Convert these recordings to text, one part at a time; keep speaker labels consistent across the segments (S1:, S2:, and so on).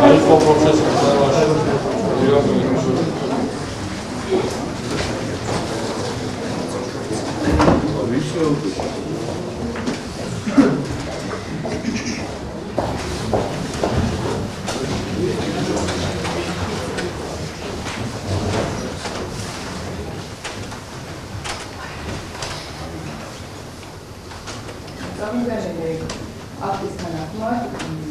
S1: Państwo proszę, żeby zaraz, żeby Darüber
S2: hinweg, ab ist man nach Norden.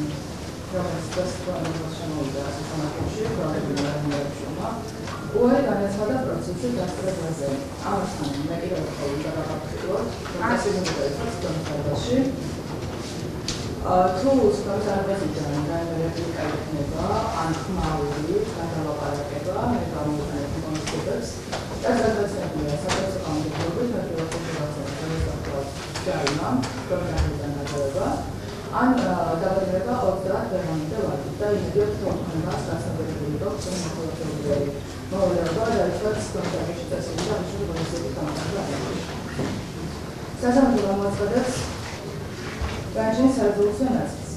S2: რომელიც დასწავლებას შემოვიდა სასამართლოში, გამოდიოდა რეაქცია. ოე განაცხადა პროცესში დასწრებაზე. ამასთან მე კიდევ ხოლმე დავაკითხოთ, ასე მოგვიწევს კონსერვაში. თუ კონსერვებიდან გამოირეკა იქნება ან ხმაური, გადალაპარაკება, მე გამოვიყენებ კონსერვებს და გადაწყვეტილია საქართველოს გამოდიოდა საქართველოს ხელმძღვანელობა. ან დაბადება 30 დღემდე ვადით და იგივე თხოვებას გასაგებია რომ შემოხელებული მოვლენა და ერთად კონტაქტში წესილი და ისე ბოლოსები გამარჯვა. სასამართლო გამოაცხადებს განჯის სარეზოლუციო ნაწილს.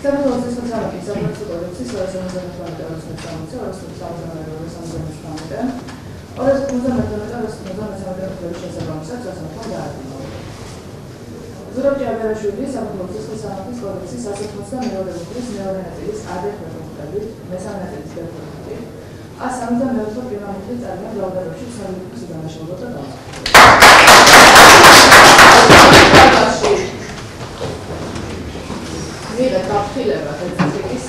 S2: საქართველოს სოციალური სამართლის კოდექსის 258-260-263-263 ორას 513-263 შესაბამისად სასამართლომ დაადგინა. ზურაბ ჯაბარაშვილი საქართველოს შესაბამის კოდექსის 182 ხრის მეორე ნაწილის ადეკვატურობით მესამე ნაწილის დეპარტამენტი ა 72 პრიმამიტის წარმოება დაავადებაში სამართლის დანაშაულობა და დავწერა. მირა დაფილება ხელწიგის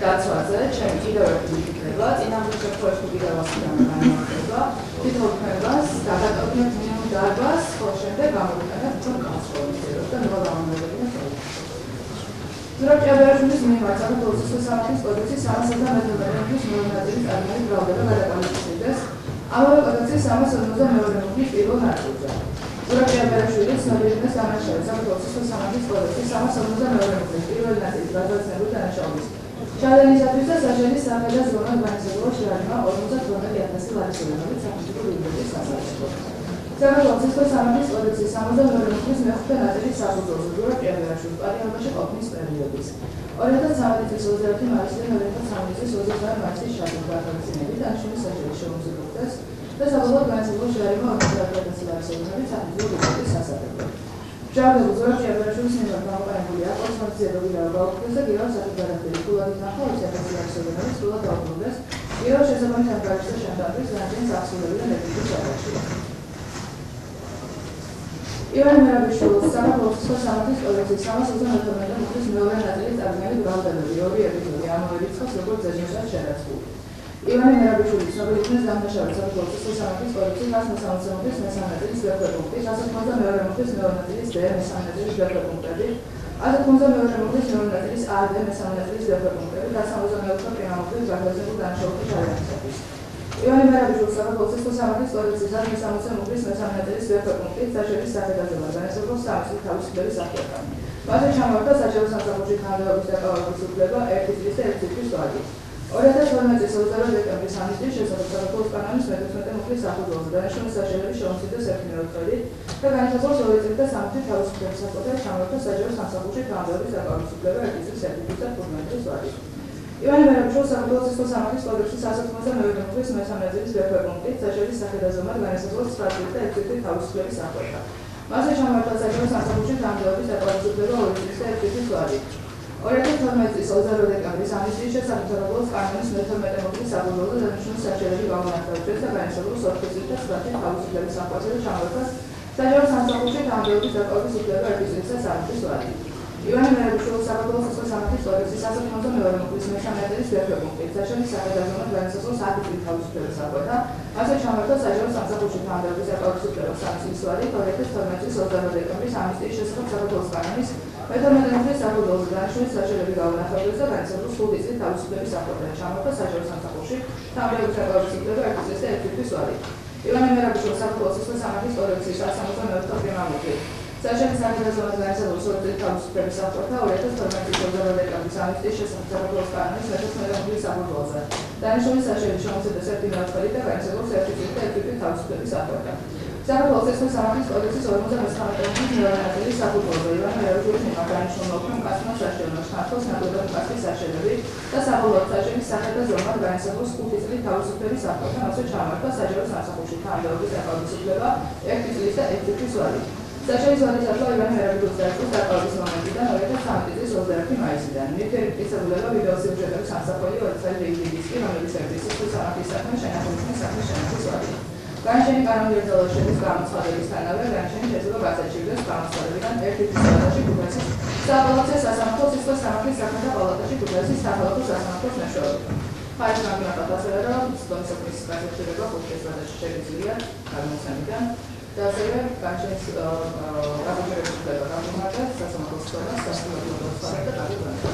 S2: დაცვაზე ჩემ კიდევ ერთი იქნება წინამდე შეხვედრაში კიდევ ასიდან განმარტება თვითონ ფებას გადაკავდნენ დარბაზს, ხოლო შემდეგ გამოიყენა თვითონ კანცლორის ბიუროს და ნევა დამამზადებინა პროექტი. ზურაბ ჭაბერაშვილის მიერ აწარმოებდა 23 საათის კოდექსის 317 მეფის მონაწილის წარმოების ბრალდება გადაკამიტიზდეს ამავე კოდექსის 352 მეფის პირველ ნაწილზე. ზურაბ ჭაბერაშვილი ცნობილია სამაშაო საქართველოს 23 საათის კოდექსის 352 მეფის პირველ ნაწილის გადაცემულ დანაშაულის ჩადენისათვის და საშენი სახელი და ზონა განსაზღვრა შარმა 55000 ლარი სულამებით სახელმწიფო ბიუჯეტის სასარგებლოდ. საქართველოს სისხლის სამართლის კოდექსის 62 ხმის მეხუთე ნაწილის საფუძველზე ზურა პიაგარაში პარლამენტში ყოფნის პერიოდის 2013 წლის 21 მარტიდან 2019 წლის 22 მარტის შაბათ გათვალისწინებით აშუნის საჯარო შემოსილებას და საბოლოოდ განსაზღვრა შერემა 50000 ლარსონები საფუძველზე ზურა სასარგებლოდ. ჯარდები ზურა პიაგარაშვილის მიმართ გამოყენებული აკონსტრუქცია დოგირა გაუქმდეს და გიორგ სათბარათელი ფულადის ნახვა 2000 ლარსონები სრულად დაუბრუნდეს. გიორგ შესაბამისად გაჩნდა შანდაბის განძის აღსრულებიდან ეპიზოდში. ივანე მერაბიშვილის სამაგლობისო სამართლის კოდექსის 333 მუხლის მეორე ნაწილის წარდგენილი ბრალდებები ორი ეპიზოდი ამოერიცხეს როგორც ზედმეტად შერაცხული. ივანე მერაბიშვილი ცნობილი იქნეს დამნაშავედ საქართველოს სამართლის კოდექსის 163 მუხლის მესამე ნაწილის δεύτερ პუნქტი, 182 მუხლის მეორე ნაწილის დე მესამე ნაწილის δεύτερ პუნქტები, 182 მუხლის მეორე ნაწილის არ დე მესამე ნაწილის δεύτερ პუნქტები, 162 მუხლის პრიმამუხლის გაგაზრებულ დანაშაულთა ჩარიცხვის. პირველი მერაბიჯულ საქართველოს სისხლსამართლის ორი წლის ადრე სამოცე მუხლის მესამე ნაწილის ვერთა პუნქტით საჯარის სათეთაზემა განისაზღვრავს სამი თავისუფლების ახლა. მასე ჩამოვარდა საჯარო სამსახურში თანამდებობის დაკავების უფლება ერთი წლის და ერთი წლის ვადი. 2012 წლის 28 დეკემბრის ამისთვის შესაძლოა საქართველოს კანონის მე-16 მუხლის საფუძველზე დანიშნული საშუალების შემოსიდეს ერთმილად წელი და განისაზღვრავს ორი წლის და სამი თავისუფლების საკუთარ ჩამოვარდა საჯარო სამსახურში თანამდებობის დაკავების უფლება ერთი წლის ერთი წლის და 15 წლის ვადი. ივანე მერაბიშვილს საქართველოს სამართლის კოდექსის 192 მუხლის მესამე წლის მეფე პუნქტით საჯარის სახედაზომად განისაზღვრეს 9 წლის და 1 წლის თავისუფლების აღკვეთა. მასზე ჩამოერთვა საჯარო სამსახურში თანამდებობის დაპატიმრება 2 წლის და 1 წლის ვადი. 2012 წლის 22 დეკემბრის ამნისტიის შესახებ საქართველოს კანონის მე-12 მუხლის საბოლოო დანიშნული საჯაროები გამოანადგურეს და განისაზღვრეს 4 წლის და 9 წლის თავისუფლების აღკვეთა და ჩამოერთვას საჯარო სამსახურში თანამდებობის დაპატიმრება 1 წლის და 1 წლის ვადი. ივანე მერაბიშვილის საქართველოს სასწავლო სამართლის ლოირის სასათმოზე მეორე მოკვლის მე-16-ის ვერხე პუნქტი. ზაშენი საგადაზონო განსაზღვრავს 10 წლის თავისუფლების აღკვეთა, ასე ჩამორთო საჯარო სამსახურში თანამდებობის აკავშირებს სანქციის ვალი 2012-ის 22 დეკემბრის ამნისტიის შესახებ საქართველოს კანონის მე-12 დეკემბრის საქართველოს დანიშნულის საჯაროები გაუნახავდეს და განსაზღვრავს 5 წლის თავისუფლების აღკვეთა. ჩამორთო საჯარო სამსახურში თანამდებობის აკავშირებს ერთი წლის და ერთი თვის ვალი. ივანე მერაბიშვილის საქართველოს სასწავლო სამართლის ლოირის სასამართლო მე-12 დეკემბრის საჯარო საგზაუროს განსაზღვრულ სოციალური თავისუფლების ავტორთა 2012 წლის დეკემბრის ამნისტიის შესაძლებლობის კანონის მე-16 საბოლოოზე. დანიშნული საჯარო შემოსედა სერტიფიკატი და განსაზღვრულ სერტიფიკატი და ექიპი თავისუფლების ავტორთა. საქართველოს ეს სამართლის კოდექსის 59 წლის ნორმატიული საფუძველზე ივანე რეალიზმის მიმარგანიშნულობამ კაცმა საშუალება შთანხმოს ნამდვილად კაცის საშუალებით და საბოლოოდ საშუალების სახეთა ზომად განსაზღვროს ხუთი წლის თავისუფლების საფუძველზე ჩამართვა საჯარო სამსახურში თანამდებობის დაკავების უფლება ერთი წლის და ერთი წლის ვადით საჩარის ვადის აშლა ივანე ერაგვიძის დაწყოს დაკავების მომენტიდან 2013 წლის 21 მაისიდან. მიერთებით მტკიცებულება ვიდეო სიუჟეტების სამსახური 20 წელი დისკი, რომელიც ერთის ის სამართლის საქმე შენახების საქმე შენახების ვადით. განშენი კანონიერ ძალაშენის გამოცხადებისთანავე განშენი შეძლო გასაჩივრდეს გამოცხადებიდან ერთი თვის პალატაში ქუთაისის საპალატო სასამართლო სისტემის სამართლის საქმეთა პალატაში ქუთაისის საპალატო სასამართლოს მეშვეობით. ფარის გამიგატა ასევე რომ სტომისოფის გასაჩივრება ხუთი წელიწადში შეგიძლია გამოცემიდან და ასევე განშენის გასაჩივრების უფლება გამომართა სასამართლო სისტემას სასამართლო სისტემას და გადაგზავნა.